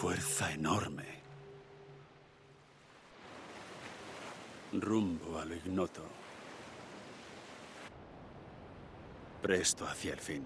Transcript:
Fuerza enorme. Rumbo a lo ignoto. Presto hacia el fin.